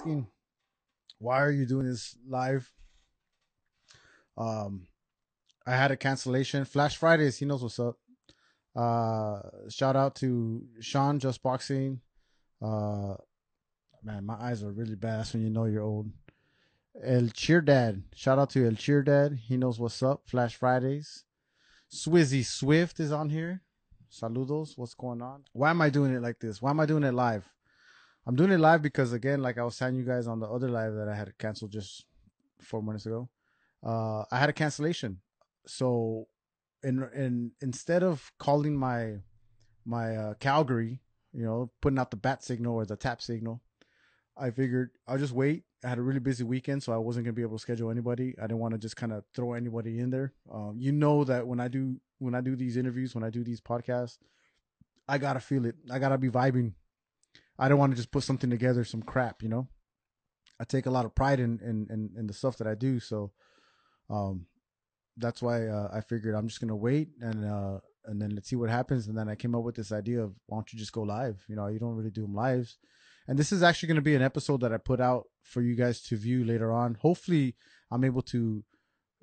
asking, why are you doing this live? Um, I had a cancellation. Flash Fridays, he knows what's up. Uh, shout out to Sean Just Boxing. Uh, man, my eyes are really bad. That's when you know you're old. El Cheer Dad. Shout out to El Cheer Dad. He knows what's up. Flash Fridays. Swizzy Swift is on here. Saludos. What's going on? Why am I doing it like this? Why am I doing it live? I'm doing it live because again, like I was telling you guys on the other live that I had canceled just four minutes ago. Uh, I had a cancellation. So, in in instead of calling my my uh, Calgary, you know, putting out the bat signal or the tap signal, I figured I'll just wait. I had a really busy weekend, so I wasn't gonna be able to schedule anybody. I didn't want to just kind of throw anybody in there. Um, you know that when I do when I do these interviews, when I do these podcasts, I gotta feel it. I gotta be vibing. I don't want to just put something together, some crap, you know. I take a lot of pride in in in, in the stuff that I do, so um, that's why uh, I figured I'm just gonna wait and uh, and then let's see what happens. And then I came up with this idea of why don't you just go live? You know, you don't really do them lives. And this is actually to be an episode that I put out for you guys to view later on. Hopefully, I'm able to.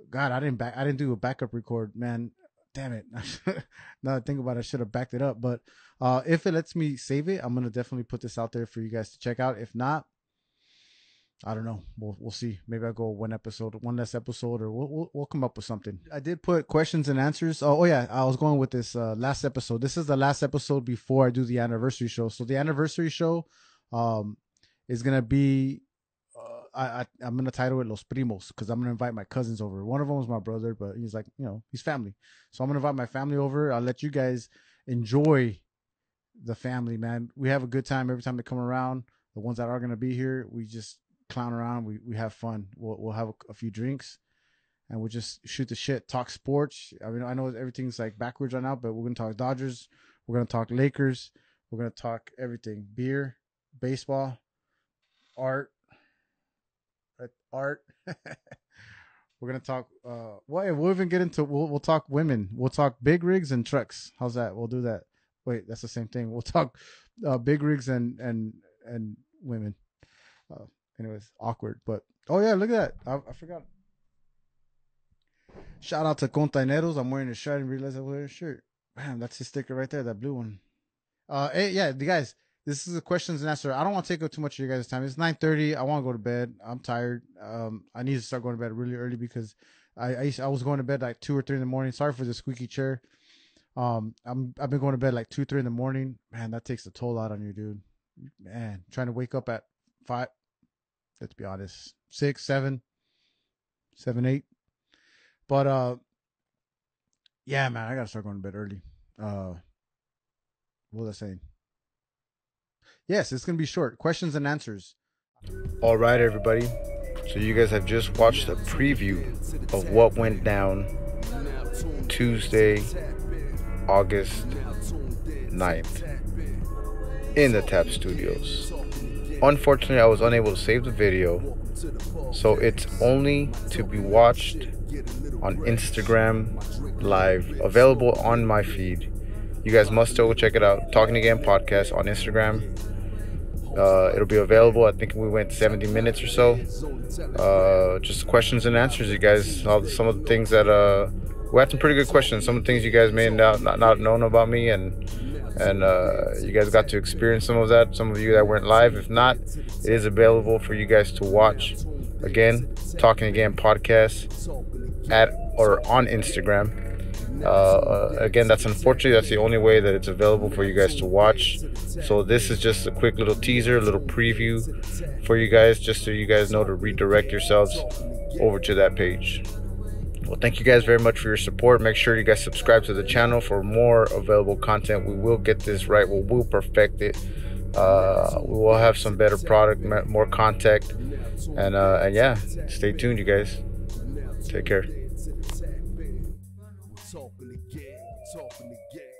God, I didn't back. I didn't do a backup record, man. Damn it. now I think about it, I should have backed it up. But uh, if it lets me save it, I'm gonna definitely put this out there for you guys to check out. If not, I don't know. We'll we'll see. Maybe I'll go one episode, one less episode, or we'll we'll, we'll come up with something. I did put questions and answers. Oh, oh yeah, I was going with this uh, last episode. This is the last episode before I do the anniversary show. So the anniversary show um, is gonna be. I, I I'm gonna title it Los Primos because I'm gonna invite my cousins over. One of them was my brother, but he's like you know he's family, so I'm gonna invite my family over. I'll let you guys enjoy the family, man. We have a good time every time they come around. The ones that are gonna be here, we just clown around. We we have fun. We'll we'll have a, a few drinks, and we'll just shoot the shit, talk sports. I mean, I know everything's like backwards right now, but we're gonna talk Dodgers. We're gonna talk Lakers. We're gonna talk everything: beer, baseball, art, art. we're gonna talk. Uh, well, we'll even get into. We'll we'll talk women. We'll talk big rigs and trucks. How's that? We'll do that. Wait, that's the same thing. We'll talk uh, big rigs and and and women. Uh, anyways, awkward. But oh yeah, look at that. I, I forgot. Shout out to Containeros. I'm wearing a shirt. and didn't realize I was wearing a shirt. Man, that's his sticker right there, that blue one. Uh, hey, yeah, the guys, this is the questions and answer. I don't want to take up too much of your guys' time. It's 9:30. I want to go to bed. I'm tired. Um, I need to start going to bed really early because I I, I was going to bed like two or three in the morning. Sorry for the squeaky chair. Um, I'm I've been going to bed like two, three in the morning. Man, that takes a toll out on you, dude. Man, trying to wake up at five. Let's be honest, six, seven, seven, eight. But uh, yeah, man, I gotta start going to bed early. Uh, what was I saying? Yes, it's gonna be short. Questions and answers. All right, everybody. So you guys have just watched a preview of what went down Tuesday August 9th in the Tap Studios. Unfortunately, I was unable to save the video, so it's only to be watched on Instagram Live, available on my feed. You guys must still check it out. Talking Again podcast on Instagram. Uh, it'll be available. I think we went 70 minutes or so. Uh, just questions and answers, you guys. All the, some of the things that uh, we had some pretty good questions. Some of the things you guys may not not, not known about me, and and uh, you guys got to experience some of that. Some of you that weren't live, if not, it is available for you guys to watch. Again, talking again podcast at or on Instagram. Uh, again, that's unfortunately that's the only way that it's available for you guys to watch. So this is just a quick little teaser, a little preview for you guys, just so you guys know to redirect yourselves over to that page. Well, thank you guys very much for your support. Make sure you guys subscribe to the channel for more available content. We will get this right. We will perfect it. Uh, we will have some better product, more contact, and uh, and yeah, stay tuned, you guys. Take care talking again, talking again.